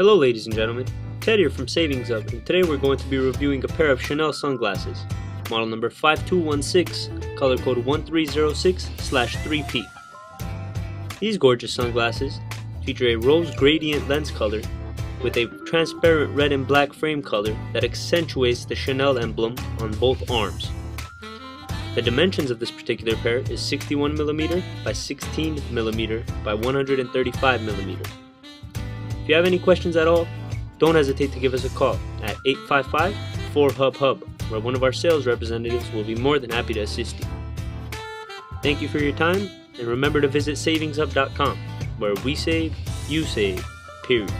Hello ladies and gentlemen, Ted here from Savings Hub and today we're going to be reviewing a pair of Chanel sunglasses, model number 5216, color code 1306-3P. These gorgeous sunglasses feature a rose gradient lens color with a transparent red and black frame color that accentuates the Chanel emblem on both arms. The dimensions of this particular pair is 61mm by 16mm by 135mm. If you have any questions at all, don't hesitate to give us a call at 855 4Hub Hub, where one of our sales representatives will be more than happy to assist you. Thank you for your time, and remember to visit savingshub.com, where we save, you save, period.